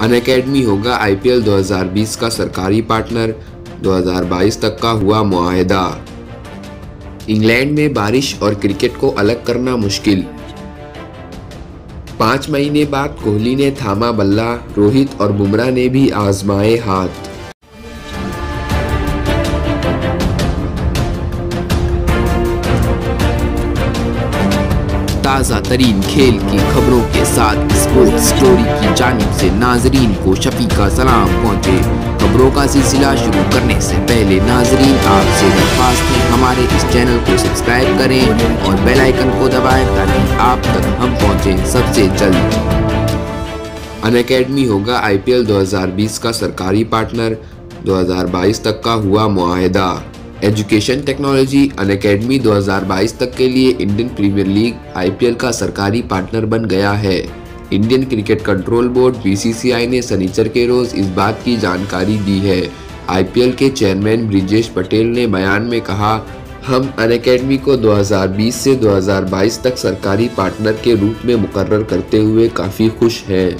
अन academy होगा IPL 2020 का सरकारी पार्टनर 2022 तक का हुआ मुआहदा इंग्लैंड में बारिश और क्रिकेट को अलग करना मुश्किल। पाँच महीने बाद कोहली ने थामा बल्ला, रोहित और बुमराह ने भी आजमाए हाथ। ताज़ा तरीन खेल की खबरों के साथ स्पोर्ट्स स्टोरी की जानब से नाजरीन को शफी का सलाम पहुँचे। खबरों का सिलसिला शुरू करने से पहले नाजरीन आपसे दरख्वास्त है, हमारे इस चैनल को सब्सक्राइब करें और बेल आइकन को दबाएँ ताकि आप तक हम पहुँचे सबसे जल्द। अन अकेडमी होगा आईपीएल 2020 का सरकारी पार्टनर 2022 तक का हुआ मुआहदा एजुकेशन टेक्नोलॉजी अन अकेडमी 2022 तक के लिए इंडियन प्रीमियर लीग, आईपीएल का सरकारी पार्टनर बन गया है। Indian cricket control board, BCCI ने सनीचर के रोज इस बात की जानकारी दी है। आईपीएल के चेयरमैन ब्रिजेश पटेल ने बयान में कहा, हम अन अकेडमी को 2020 से 2022 तक सरकारी पार्टनर के रूप में मुकर्र करते हुए काफ़ी खुश हैं।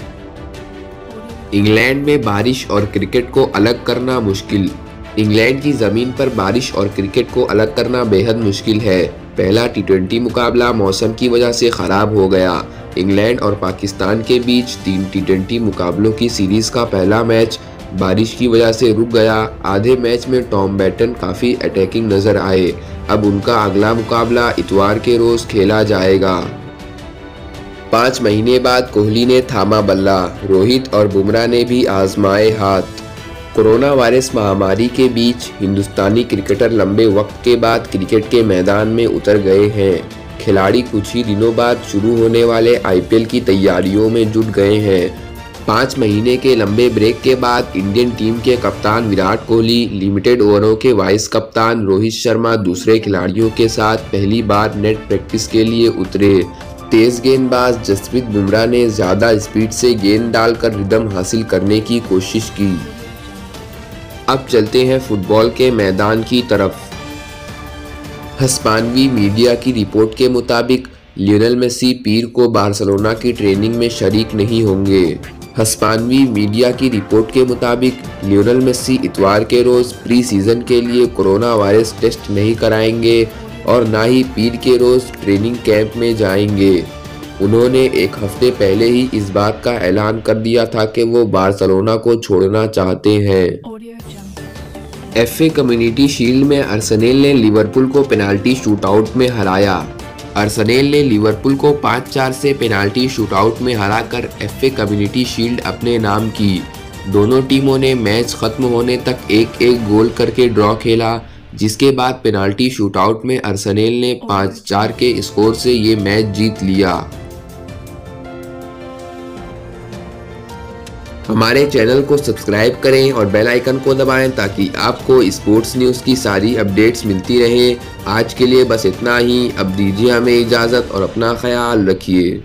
इंग्लैंड में बारिश और क्रिकेट को अलग करना मुश्किल इंग्लैंड की ज़मीन पर बारिश और क्रिकेट को अलग करना बेहद मुश्किल है। पहला टी मुकाबला मौसम की वजह से ख़राब हो गया। इंग्लैंड और पाकिस्तान के बीच तीन टी मुकाबलों की सीरीज़ का पहला मैच बारिश की वजह से रुक गया। आधे मैच में टॉम बैटन काफ़ी अटैकिंग नज़र आए। अब उनका अगला मुकाबला इतवार के रोज़ खेला जाएगा। पाँच महीने बाद कोहली ने थामा बल्ला, रोहित और बुमराह ने भी आजमाए हाथ। कोरोना वायरस महामारी के बीच हिंदुस्तानी क्रिकेटर लंबे वक्त के बाद क्रिकेट के मैदान में उतर गए हैं। खिलाड़ी कुछ ही दिनों बाद शुरू होने वाले आईपीएल की तैयारियों में जुट गए हैं। पाँच महीने के लंबे ब्रेक के बाद इंडियन टीम के कप्तान विराट कोहली, लिमिटेड ओवरों के वाइस कप्तान रोहित शर्मा दूसरे खिलाड़ियों के साथ पहली बार नेट प्रैक्टिस के लिए उतरे। तेज गेंदबाज जसप्रीत बुमराह ने ज़्यादा स्पीड से गेंद डालकर रिदम हासिल करने की कोशिश की। अब चलते हैं फुटबॉल के मैदान की तरफ़। हस्पानवी मीडिया की रिपोर्ट के मुताबिक, लियोनल मेसी पीर को बार्सिलोना की ट्रेनिंग में शरीक नहीं होंगे। हस्पानवी मीडिया की रिपोर्ट के मुताबिक, लियोनल मेसी इतवार के रोज़ प्री सीज़न के लिए कोरोना वायरस टेस्ट नहीं कराएँगे और ना ही पीर के रोज़ ट्रेनिंग कैंप में जाएँगे। उन्होंने एक हफ़्ते पहले ही इस बात का ऐलान कर दिया था कि वो बार्सिलोना को छोड़ना चाहते हैं। एफए कम्युनिटी शील्ड में अर्सनेल ने लिवरपूल को पेनाल्टी शूटआउट में हराया। अर्सनेल ने लिवरपूल को पाँच चार से पेनाल्टी शूटआउट में हराकर एफए कम्युनिटी शील्ड अपने नाम की। दोनों टीमों ने मैच खत्म होने तक एक एक गोल करके ड्रॉ खेला, जिसके बाद पेनाल्टी शूटआउट में अर्सनेल ने पाँच चार के स्कोर से ये मैच जीत लिया। हमारे चैनल को सब्सक्राइब करें और बेल आइकन को दबाएँ ताकि आपको स्पोर्ट्स न्यूज़ की सारी अपडेट्स मिलती रहें। आज के लिए बस इतना ही। अब दीजिए हमें इजाज़त और अपना ख्याल रखिए।